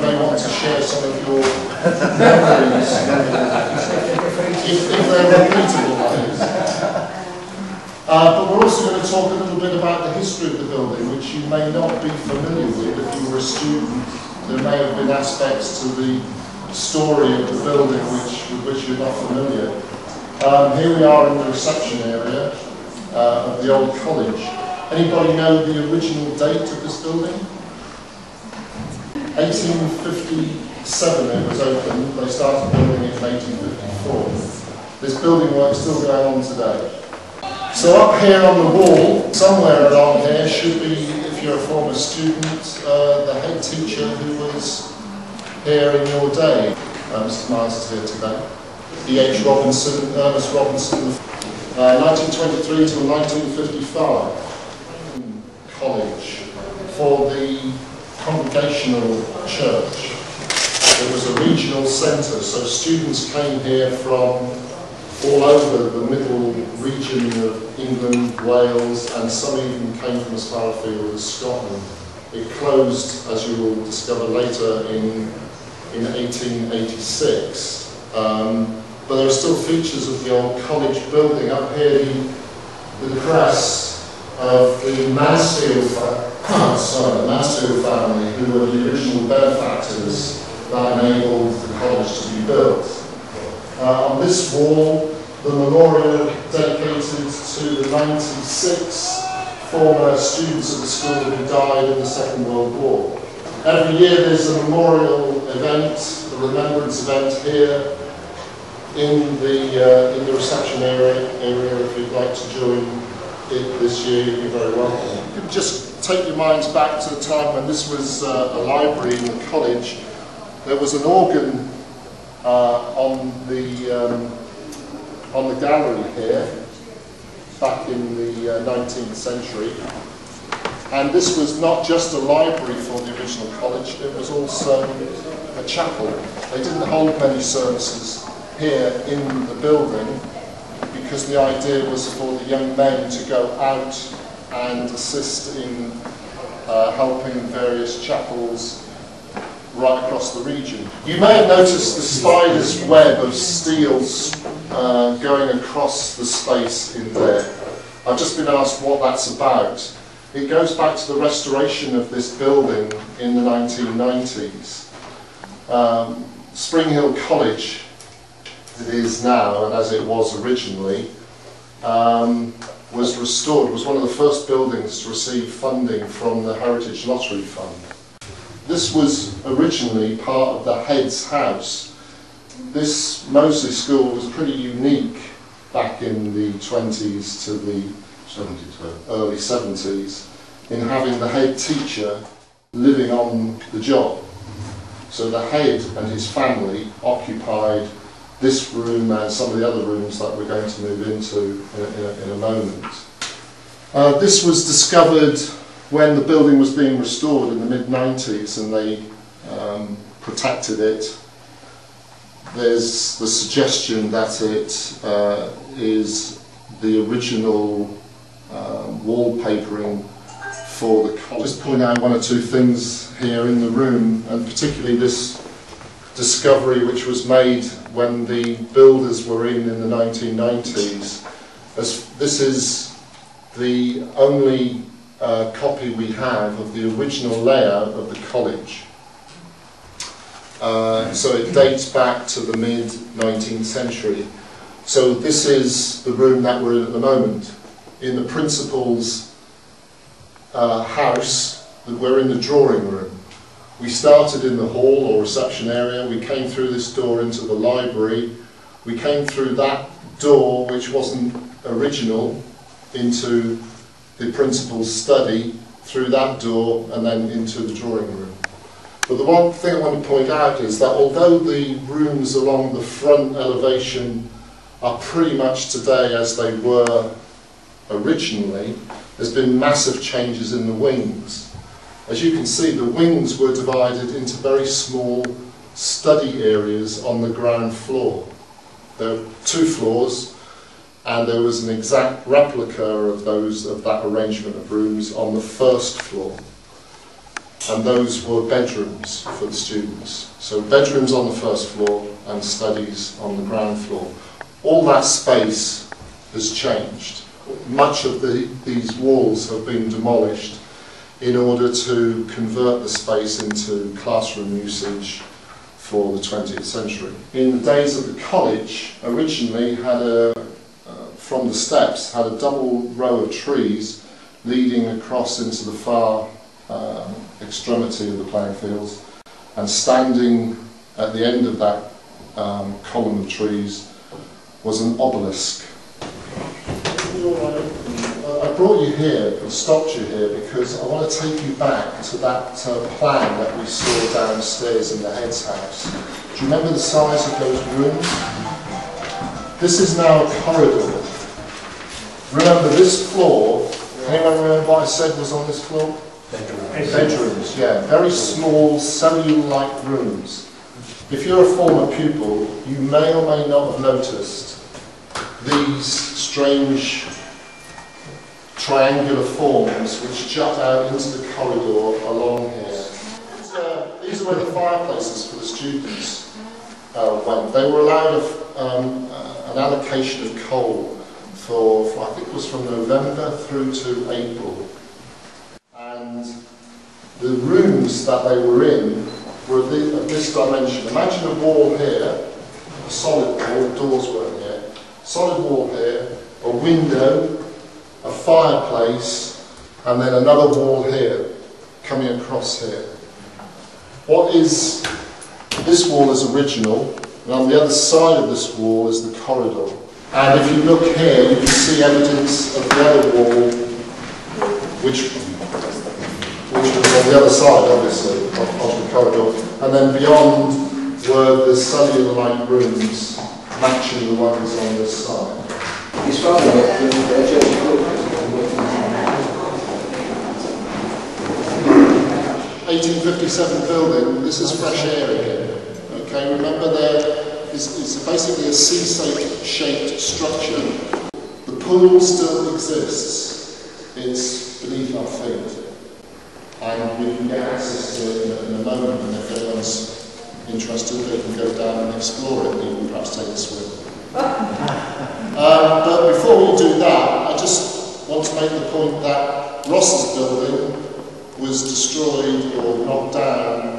may want to share some of your memories, if, if they're repeatable, please. Uh, but we're also going to talk a little bit about the history of the building, which you may not be familiar with if you were a student. There may have been aspects to the story of the building which, with which you're not familiar. Um, here we are in the reception area uh, of the old college. Anybody know the original date of this building? 1857 it was opened. They started building it in 1854. This building work is still going on today. So up here on the wall, somewhere along here, should be, if you're a former student, uh, the head teacher who was here in your day. Uh, Mr. Miles is here today. E.H. Robinson, Ernest Robinson, uh, 1923 to 1955. College for the Congregational Church. It was a regional centre, so students came here from all over the middle region of England, Wales, and some even came from as far afield as Scotland. It closed, as you will discover later, in, in 1886. Um, but there are still features of the old college building. Up here, the, the crest of the Mansfield, sorry, the Mansfield family, who were the original benefactors that enabled the college to be built. Uh, on this wall, the memorial dedicated to the 96 former students of the school who died in the Second World War. Every year there's a memorial event, a remembrance event here in the, uh, in the reception area, area if you'd like to join it this year, you'd be very welcome. You can just take your minds back to the time when this was uh, a library in the college. There was an organ uh, on the um, on the gallery here back in the uh, 19th century. And this was not just a library for the original college, it was also a chapel. They didn't hold many services here in the building because the idea was for the young men to go out and assist in uh, helping various chapels right across the region. You may have noticed the spider's web of steel uh, going across the space in there. I've just been asked what that's about. It goes back to the restoration of this building in the 1990s. Um, Spring Hill College, it is now, and as it was originally, um, was restored, was one of the first buildings to receive funding from the Heritage Lottery Fund. This was originally part of the head's house. This Moseley School was pretty unique back in the 20s to the 70s, early 70s in having the head teacher living on the job. So the head and his family occupied this room and some of the other rooms that we're going to move into in a, in a, in a moment. Uh, this was discovered when the building was being restored in the mid-90s and they um, protected it, there's the suggestion that it uh, is the original um, wallpapering for the college. Just point out one or two things here in the room, and particularly this discovery which was made when the builders were in in the 1990s. As this is the only uh, copy we have of the original layout of the college. Uh, so it dates back to the mid 19th century. So this is the room that we're in at the moment. In the principal's uh, house, we're in the drawing room. We started in the hall or reception area, we came through this door into the library, we came through that door which wasn't original into the principal's study through that door and then into the drawing room. But the one thing I want to point out is that although the rooms along the front elevation are pretty much today as they were originally, there's been massive changes in the wings. As you can see, the wings were divided into very small study areas on the ground floor. There are two floors, and there was an exact replica of those of that arrangement of rooms on the first floor. and those were bedrooms for the students. So bedrooms on the first floor and studies on the ground floor. All that space has changed. Much of the, these walls have been demolished in order to convert the space into classroom usage for the 20th century. In the days of the college, originally had a, uh, from the steps, had a double row of trees leading across into the far um, extremity of the playing fields and standing at the end of that um, column of trees was an obelisk. I brought you here and stopped you here because I want to take you back to that uh, plan that we saw downstairs in the head's house. Do you remember the size of those rooms? This is now a corridor. Remember this floor, anyone remember what I said was on this floor? Bedroom. Bedrooms, yeah. Very small, cellular-like rooms. If you're a former pupil, you may or may not have noticed these strange triangular forms which jut out into the corridor along here. These are, these are where the fireplaces for the students uh, went. They were allowed a, um, uh, an allocation of coal for, for, I think it was from November through to April. And the rooms that they were in were of thi- of this dimension. Imagine a wall here, a solid wall, doors weren't here, solid wall here, a window, a fireplace, and then another wall here, coming across here. What is, this wall is original, and on the other side of this wall is the corridor. And if you look here, you can see evidence of the other wall, which, which was on the other side, obviously, of, of the corridor. And then beyond were the cellular-like rooms, matching the ones on this side. His father worked in uh, Church of Wilkes. 1857 building, this is fresh air again. Okay, remember there is, is basically a C-shaped structure. The pool still exists. It's beneath our feet. And we can get access to it in a, moment, and if anyone's interested, they can go down and explore it, and even perhaps take a swim. Um, but before we do that, I just want to make the point that Ross's building was destroyed or knocked down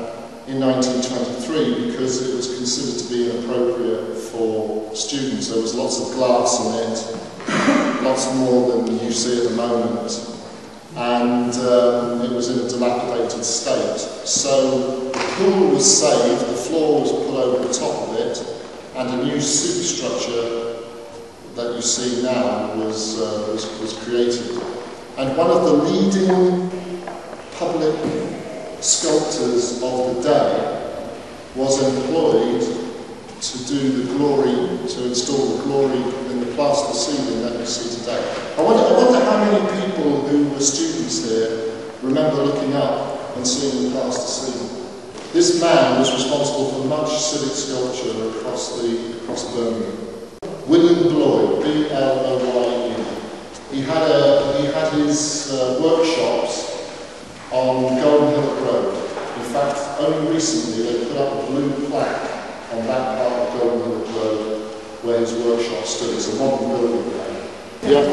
in 1923 because it was considered to be inappropriate for students. There was lots of glass in it, lots more than you see at the moment, and um, it was in a dilapidated state. So the pool was saved, the floor was put over the top of it, and a new superstructure that you see now was, uh, was, was created. And one of the leading public sculptors of the day was employed to do the glory, to install the glory in the plaster ceiling that you see today. I wonder, I wonder how many people who were students here remember looking up and seeing the plaster ceiling. This man was responsible for much civic sculpture across the across Birmingham. William Bloye, B-L-O-Y-E. He had a he had his uh, workshops on Golden Hill Road. In fact, only recently they put up a blue plaque on that part of Golden Hill Road where his workshop stood. It's a modern building there. Yeah.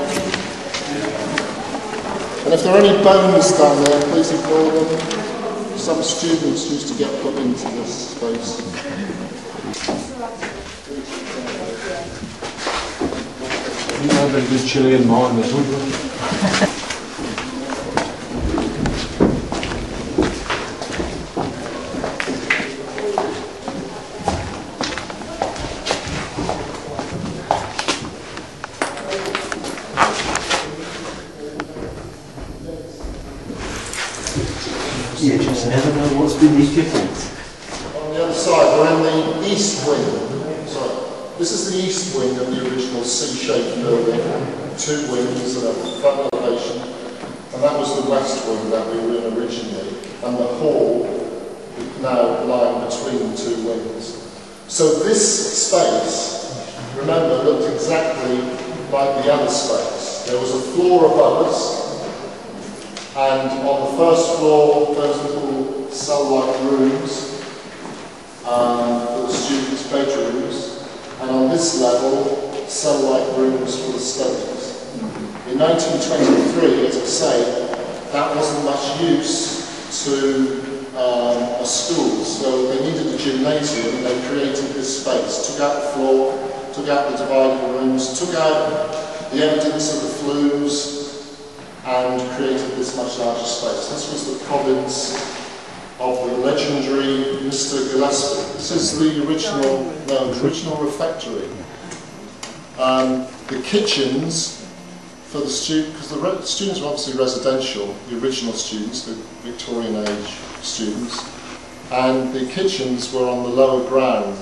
And if there are any bones down there, please ignore them. Some students used to get put into this space. You know, very good chili and mine as well. You just never know what's beneath your feet. On the other side, we're in the east wing. Sorry. This is the east wing of the original C-shaped building. Two wings and a front elevation. And that was the west wing that we were in originally. And the hall now lying between the two wings. So this space, remember, looked exactly like the other space. There was a floor above us, and on the first floor, those little cell-like rooms um, for the students' bedrooms, and on this level, cell-like rooms for the studies. In 1923, as I say, that wasn't much use to um, a school, so they needed a gymnasium and they created this space, took out the floor, took out the dividing rooms, took out the evidence of the flues, and created this much larger space. This was the province of the legendary Mr. Gillespie. This is the original, no, the original refectory. Um, the kitchens for the students, because the students were obviously residential, the original students, the Victorian age students, and the kitchens were on the lower ground.